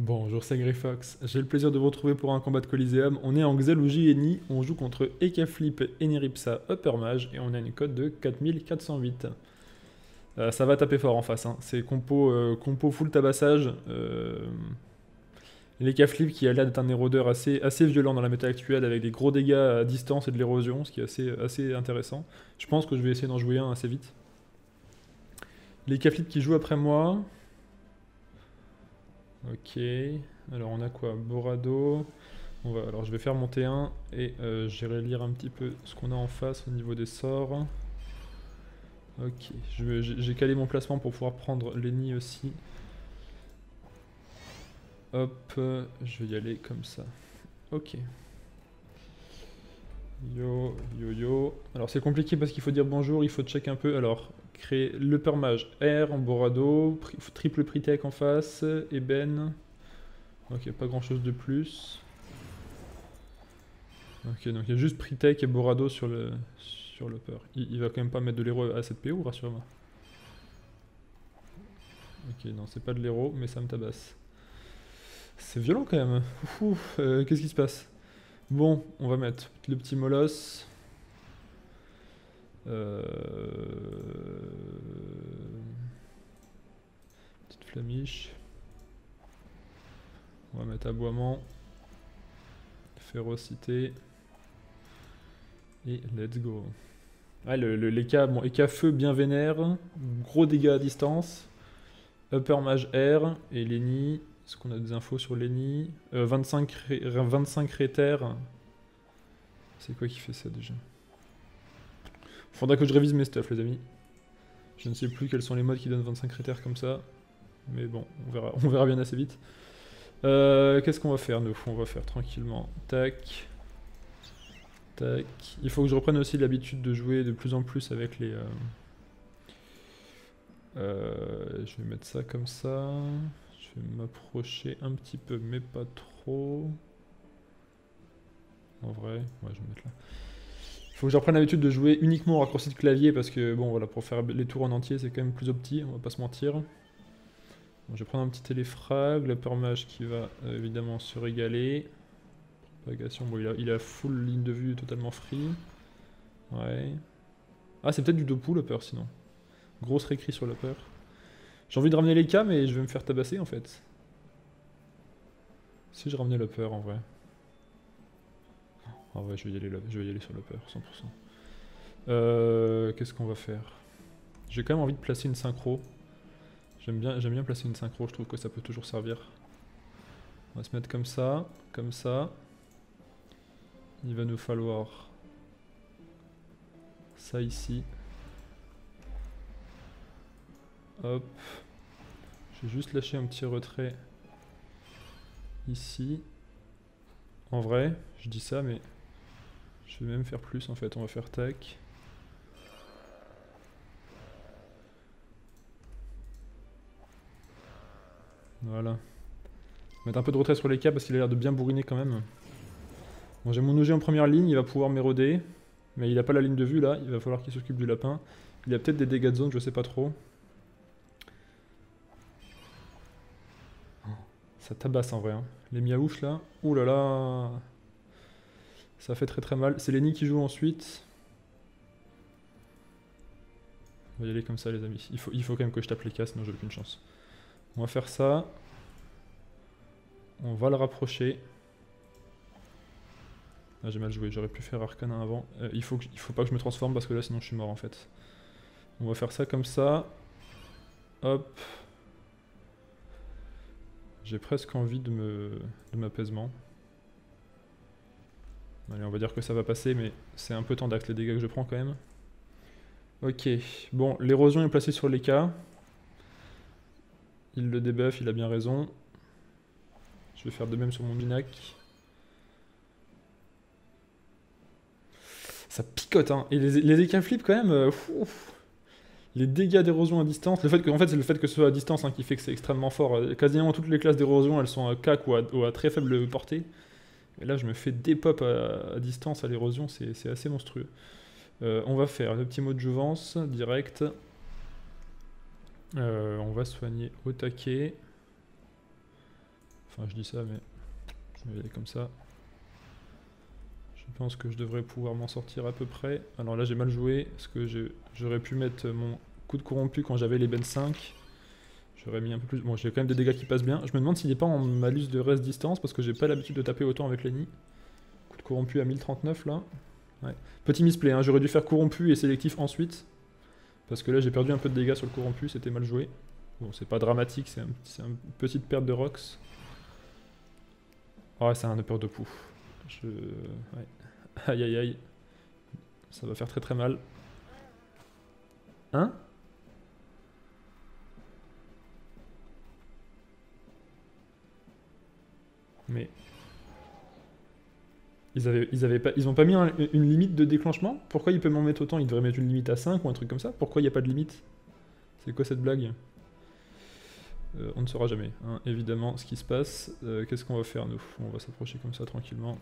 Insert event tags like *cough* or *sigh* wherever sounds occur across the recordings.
Bonjour, c'est Grifox. J'ai le plaisir de vous retrouver pour un combat de Coliseum. On est en Xaluji Eni, on joue contre Ekaflip Eneripsa Upper Mage et on a une cote de 4408. Euh, ça va taper fort en face, hein. c'est compo, euh, compo full tabassage. Euh, L'Ekaflip qui a l'air d'être un érodeur assez, assez violent dans la méta actuelle avec des gros dégâts à distance et de l'érosion, ce qui est assez, assez intéressant. Je pense que je vais essayer d'en jouer un assez vite. L'Ekaflip qui joue après moi, Ok. Alors on a quoi? Borado. Alors je vais faire monter un et euh, j'irai lire un petit peu ce qu'on a en face au niveau des sorts. Ok. J'ai calé mon placement pour pouvoir prendre l'ennemi aussi. Hop. Je vais y aller comme ça. Ok. Yo, yo, yo. Alors c'est compliqué parce qu'il faut dire bonjour, il faut check un peu. Alors, créer le permage R en Borado, triple Pritech en face, Eben. Ok, pas grand chose de plus. Ok, donc il y a juste Pritech et Borado sur le sur le peur. Il, va quand même pas mettre de l'héros à cette PO, rassure-moi. Ok, non, c'est pas de l'héros, mais ça me tabasse. C'est violent quand même. Euh, qu'est-ce qui se passe? Bon, on va mettre le petit molosse. Euh, petite flamiche. On va mettre aboiement. Férocité. Et let's go. Ouais, le, bon, feu bien vénère. Gros dégâts à distance. Upper mage R. Et Lenny. Est-ce qu'on a des infos sur Lenny 25, 25 critères. C'est quoi qui fait ça déjà? Faudra que je révise mes stuff, les amis. Je ne sais plus quels sont les modes qui donnent 25 critères comme ça. Mais bon, on verra, on verra bien assez vite. Euh, qu'est-ce qu'on va faire, On va faire tranquillement. Tac. Tac. Il faut que je reprenne aussi l'habitude de jouer de plus en plus avec les... Euh, euh, je vais mettre ça comme ça. Vais m'approcher un petit peu, mais pas trop. En vrai, ouais, je vais mettre là. Faut que je reprenne l'habitude de jouer uniquement au raccourci de clavier parce que bon voilà pour faire les tours en entier c'est quand même plus opti, on va pas se mentir. je vais prendre un petit téléfrag, le permage qui va euh, évidemment se régaler. Propagation, bon il a, il full ligne de vue totalement free. Ouais. Ah c'est peut-être du Dopu le peur sinon. Grosse réécrit sur le peur. J'ai envie de ramener les cas mais je vais me faire tabasser en fait. Si je ramenais le peur en vrai. Ah ouais, je vais y aller, je vais sur le peur, 100%. Euh, Qu'est-ce qu'on va faire? J'ai quand même envie de placer une synchro. J'aime bien, bien placer une synchro, je trouve que ça peut toujours servir. On va se mettre comme ça, comme ça. Il va nous falloir ça ici. Hop. Je vais juste lâcher un petit retrait ici. En vrai, je dis ça, mais je vais même faire plus en fait, on va faire tac. Voilà. Mettre un peu de retrait sur les cas parce qu'il a l'air de bien bourriner quand même. Bon, j'ai mon OG en première ligne, il va pouvoir m'éroder. Mais il a pas la ligne de vue là, il va falloir qu'il s'occupe du lapin. Il a peut-être des dégâts de zone, je sais pas trop. Ça tabasse en vrai. Hein. Les miaouches là. Ouh là là ça fait très très mal. C'est Lenny qui joue ensuite. On va y aller comme ça les amis. Il faut, il faut quand même que je tape les cas, sinon j'ai aucune chance. On va faire ça. On va le rapprocher. Ah, j'ai mal joué, j'aurais pu faire Arcana avant. Euh, il, faut il faut pas que je me transforme parce que là sinon je suis mort en fait. On va faire ça comme ça. Hop. J'ai presque envie de me de m'apaisement. Allez, on va dire que ça va passer, mais c'est un peu tendax les dégâts que je prends quand même. Ok, bon, l'érosion est placée sur les. Il le débuff, il a bien raison. Je vais faire de même sur mon Minac. Ça picote, hein. Et les, les flip quand même, euh, les dégâts d'érosion à distance, le fait que, en fait, c'est le fait que ce soit à distance hein, qui fait que c'est extrêmement fort. Euh, quasiment toutes les classes d'érosion, elles sont à CAC ou à très faible portée. Et là, je me fais des pop à, distance à l'érosion, c'est assez monstrueux. Euh, on va faire le petit mot de jouvence, direct. Euh, on va soigner au taquet. Enfin, je dis ça, mais je vais aller comme ça. Je pense que je devrais pouvoir m'en sortir à peu près. Alors là, j'ai mal joué, parce que j'aurais pu mettre mon coup de corrompu quand j'avais les Ben 5. J'aurais mis un peu plus... Bon, j'ai quand même des dégâts qui passent bien. Je me demande s'il n'est pas en malus de reste distance, parce que j'ai pas l'habitude de taper autant avec Lenny. Coup de corrompu à 1039, là. Ouais. Petit misplay, hein. j'aurais dû faire corrompu et sélectif ensuite. Parce que là, j'ai perdu un peu de dégâts sur le corrompu, c'était mal joué. Bon, c'est pas dramatique, c'est un, une petite perte de rocks. Oh, c'est un upper de pouf. Je... Aïe aïe aïe. Ça va faire très très mal. Hein? Mais... Ils avaient, ils pas, ils mis une limite de déclenchement? Pourquoi il peut m'en mettre autant? Il devrait mettre une limite à 5 ou un truc comme ça? Pourquoi il n'y a pas de limite? C'est quoi cette blague? Euh, On ne saura jamais, hein, évidemment, ce qui se passe. Euh, qu'est-ce qu'on va faire, nous? On va s'approcher comme ça, tranquillement.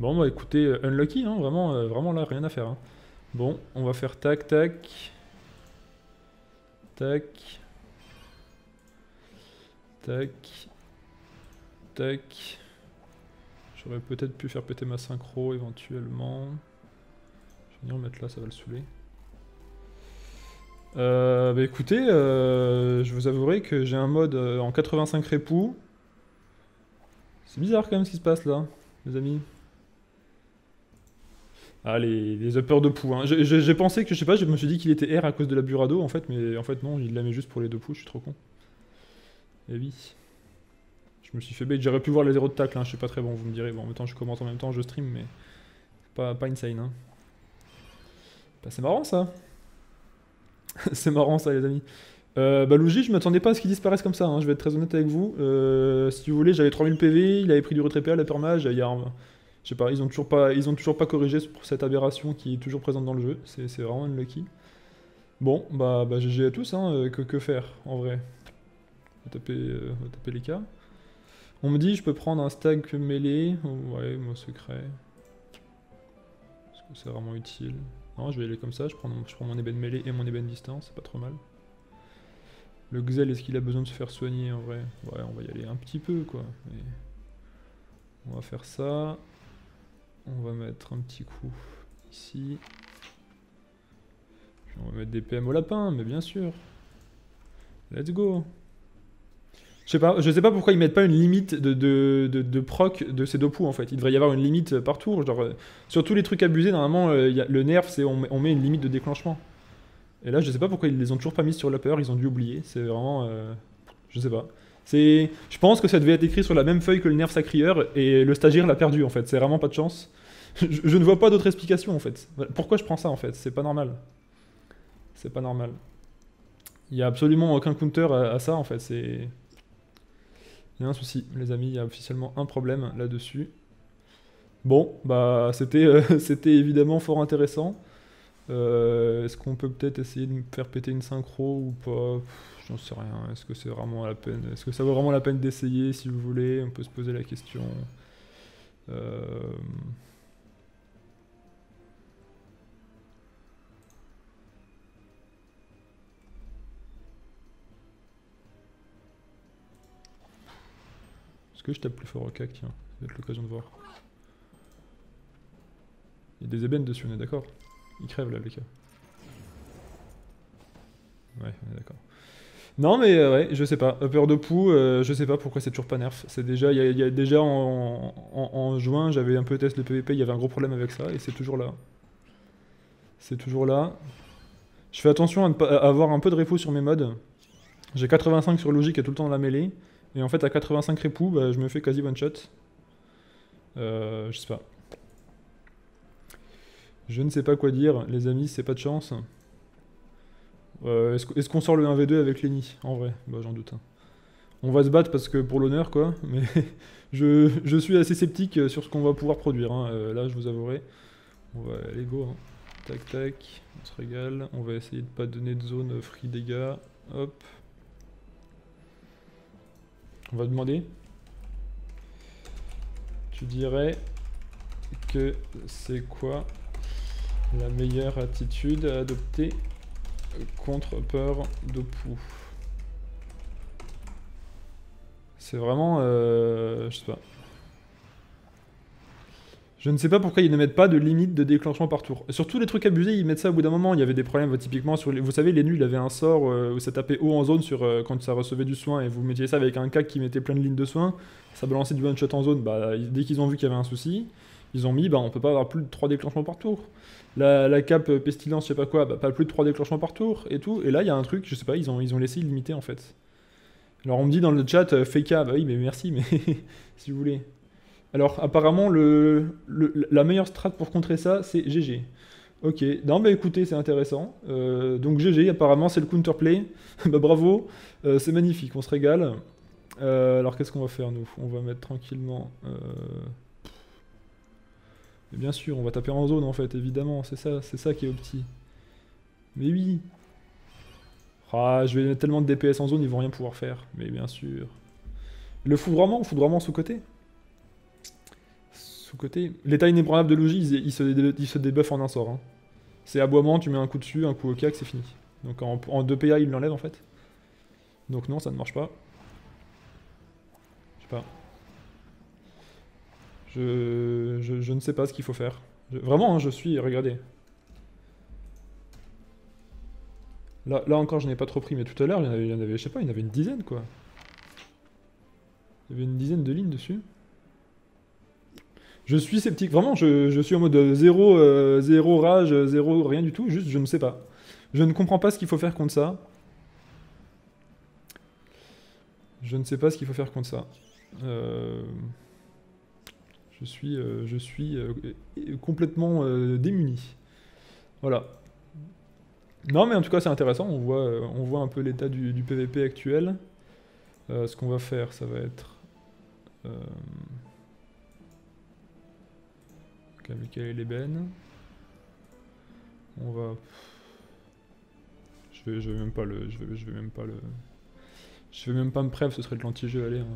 Bon, bah écoutez, euh, unlucky, hein, vraiment, vraiment là, rien à faire. Hein. Bon, on va faire tac, tac. Tac. Tac. Tac. J'aurais peut-être pu faire péter ma synchro éventuellement. Je vais venir mettre là, ça va le saouler. Euh, bah écoutez, euh, je vous avouerai que j'ai un mode euh, en 85 répou. C'est bizarre quand même ce qui se passe là, les amis. Ah, les, les uppers de poux. Hein. J'ai pensé que, je sais pas, je me suis dit qu'il était R à cause de la burado en fait, mais en fait non, il la met juste pour les deux poux, je suis trop con. Et oui. Je me suis fait bait, j'aurais pu voir les zéros de tacle, hein, je suis pas très bon, vous me direz. Bon, en même temps, je commente en même temps, je stream, mais pas, pas insane. Hein. Bah, c'est marrant ça. *laughs* c'est marrant ça, les amis. Euh, bah, Luigi, je m'attendais pas à ce qu'il disparaisse comme ça, hein, je vais être très honnête avec vous. Euh, si vous voulez, j'avais 3000 PV, il avait pris du retrait PA, la permage, il y Je sais pas, ils ont toujours pas, ils ont toujours pas corrigé cette aberration qui est toujours présente dans le jeu. C'est vraiment unlucky. Bon, bah, bah GG à tous, hein, euh, que, faire en vrai? On taper, on va taper les cas. On me dit je peux prendre un stack mêlé. Ouais, mot secret. Est-ce que c'est vraiment utile? Je vais aller comme ça. Je prends, mon ébène mêlé et mon ébène distance. C'est pas trop mal. Le Xel, est-ce qu'il a besoin de se faire soigner en vrai? Ouais, on va y aller un petit peu quoi. On va faire ça. On va mettre un petit coup ici. On va mettre des PM au lapin, mais bien sûr. Let's go je sais pas, je sais pas pourquoi ils mettent pas une limite de, de, de, proc de ces deux poux en fait. Il devrait y avoir une limite par tour. Genre, euh, sur tous les trucs abusés, normalement, euh, le nerf, c'est on, met une limite de déclenchement. Et là, je sais pas pourquoi ils les ont toujours pas mis sur l'upper, ils ont dû oublier. C'est vraiment. Euh, je sais pas. C'est, je pense que ça devait être écrit sur la même feuille que le nerf sacrieur et le stagiaire l'a perdu en fait. C'est vraiment pas de chance. *laughs* Je, ne vois pas d'autre explication en fait. Pourquoi je prends ça en fait? C'est pas normal. C'est pas normal. Il y a absolument aucun counter à ça en fait. C'est. Il y a un souci, les amis, il y a officiellement un problème là-dessus. Bon, bah c'était euh, *laughs* c'était évidemment fort intéressant. Euh, est-ce qu'on peut peut-être essayer de me faire péter une synchro ou pas? J'en sais rien. Est-ce que c'est vraiment la peine? Est-ce que ça vaut vraiment la peine d'essayer si vous voulez? On peut se poser la question. Euh... que je tape plus fort au cac Tiens, ça va être l'occasion de voir. Il y a des ébènes dessus, on est d'accord? Il crève là, le cas. Ouais, on est d'accord. Non mais euh, ouais, je sais pas. Upper de pou, euh, je sais pas pourquoi c'est toujours pas nerf. C'est déjà, a déjà en, juin, j'avais un peu testé le PVP, il y avait un gros problème avec ça et c'est toujours là. C'est toujours là. Je fais attention à, ne pas, avoir un peu de refou sur mes modes. J'ai 85 sur logique et tout le temps dans la mêlée. Et en fait, à 85 répou, bah, je me fais quasi one shot. Euh, je sais pas. Je ne sais pas quoi dire, les amis, c'est pas de chance. Euh, est-ce qu'on sort le 1v2 avec Lenny En vrai, bah, j'en doute. Hein. On va se battre parce que pour l'honneur, quoi. *laughs* Mais je, suis assez sceptique sur ce qu'on va pouvoir produire. Hein. Euh, là, je vous avouerai. On va aller go. Hein. Tac, tac. On se régale. On va essayer de pas donner de zone free dégâts. Hop. On va demander. Tu dirais que c'est quoi la meilleure attitude à adopter contre peur de poux? C'est vraiment... Euh, je sais pas. Je ne sais pas pourquoi ils ne mettent pas de limite de déclenchement par tour. Surtout les trucs abusés, ils mettent ça au bout d'un moment. Il y avait des problèmes, typiquement, sur les... vous savez, les nuls, il avait un sort euh, où ça tapait haut en zone sur, euh, quand ça recevait du soin, et vous mettiez ça avec un cac qui mettait plein de lignes de soin, ça balançait du one-shot en zone. Bah, dès qu'ils ont vu qu'il y avait un souci, ils ont mis, bah, on peut pas avoir plus de 3 déclenchements par tour. La, cape euh, pestilence, je sais pas quoi, bah, pas plus de 3 déclenchements par tour, et tout. Et là, il y a un truc, je sais pas, ils ont, laissé limiter en fait. Alors on me dit dans le chat, euh, bah oui, mais merci, mais *laughs* si vous voulez. Alors apparemment, le, la meilleure strat pour contrer ça, c'est GG. Ok, non bah écoutez, c'est intéressant. Euh, donc GG, apparemment c'est le counterplay. *laughs* bah bravo, euh, c'est magnifique, on se régale. Euh, alors qu'est-ce qu'on va faire nous? On va mettre tranquillement... bien sûr, on va taper en zone en fait, évidemment, c'est ça, c'est ça qui est opti. Mais oui, ah, je vais mettre tellement de DPS en zone, ils vont rien pouvoir faire. Mais bien sûr. Le foudroiement, foudroiement sous-côté? Sous-côté. L'état inébranlable de Logi, il, se, débuff en un sort. Hein. C'est aboiement, tu mets un coup dessus, un coup au cac, c'est fini. Donc en, 2 PA, il l'enlève en fait. Donc non, ça ne marche pas. Je sais pas. Je, ne sais pas ce qu'il faut faire. vraiment, hein, je suis... Regardez. Là, encore, je n'ai pas trop pris, mais tout à l'heure, en sais pas, il y en avait une dizaine, quoi. Il y avait une dizaine de lignes dessus. Je suis sceptique, vraiment, je, suis en mode euh, zéro, euh, zéro rage, zéro rien du tout, juste je ne sais pas. Je ne comprends pas ce qu'il faut faire contre ça. Je ne sais pas ce qu'il faut faire contre ça. Euh, je suis, je suis complètement démuni. Voilà. Non, mais en tout cas, c'est intéressant. On voit, euh, on voit un peu l'état du, PVP actuel. Euh, ce qu'on va faire, ça va être... Euh... les l'ébène. On va... Je vais, je vais même pas le... Je vais, je vais même pas le... Je vais même pas me prév, ce serait de l'anti-jeu, allez, hein.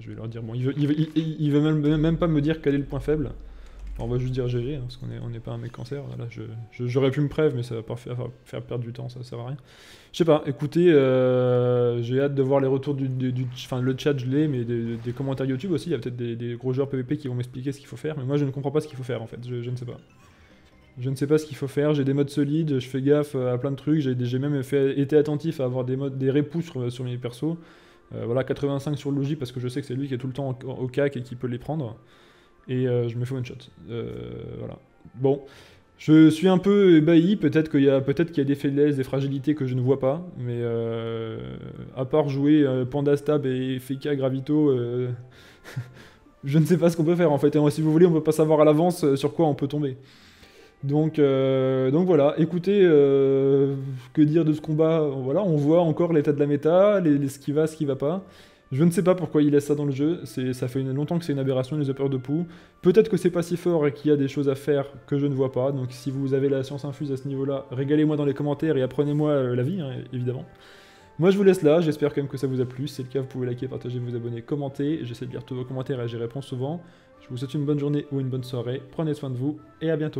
je, vais leur dire, bon, il veut, il veut, même, même, pas me dire quel est le point faible on va juste dire GG, hein, parce qu'on n'est on est pas un mec cancer. Là, j'aurais pu me prév, mais ça va pas faire, faire, perdre du temps, ça sert à rien. Je sais pas, écoutez, euh, j'ai hâte de voir les retours du. Enfin, le chat, je l'ai, mais des, commentaires YouTube aussi. Il y a peut-être des, gros joueurs PvP qui vont m'expliquer ce qu'il faut faire, mais moi je ne comprends pas ce qu'il faut faire en fait, je, ne sais pas. Je ne sais pas ce qu'il faut faire, j'ai des modes solides, je fais gaffe à plein de trucs, j'ai même été attentif à avoir des modes, des sur, mes persos. Euh, voilà, 85 sur Logi parce que je sais que c'est lui qui est tout le temps au CAC et qui peut les prendre et euh, je me fais one shot. Euh, voilà. Bon, je suis un peu ébahi, peut-être qu'il y, a, peut qu'il y a des faiblesses, des fragilités que je ne vois pas, mais euh, à part jouer Panda Stab et Feka Gravito, *laughs* je ne sais pas ce qu'on peut faire en fait. Si vous voulez, on peut pas savoir à l'avance sur quoi on peut tomber. Donc, donc voilà, écoutez, que dire de ce combat? Voilà, on voit encore l'état de la méta, les, ce qui va, ce qui va pas. Je ne sais pas pourquoi il laisse ça dans le jeu, ça fait longtemps que c'est une aberration les uppers de poux. Peut-être que c'est pas si fort et qu'il y a des choses à faire que je ne vois pas, donc si vous avez la science infuse à ce niveau-là, régalez-moi dans les commentaires et apprenez-moi euh, la vie, hein, évidemment. Moi je vous laisse là, j'espère quand même que ça vous a plu, si c'est le cas vous pouvez liker, partager, vous abonner, commenter, j'essaie de lire tous vos commentaires et j'y réponds souvent. Je vous souhaite une bonne journée ou une bonne soirée, prenez soin de vous et à bientôt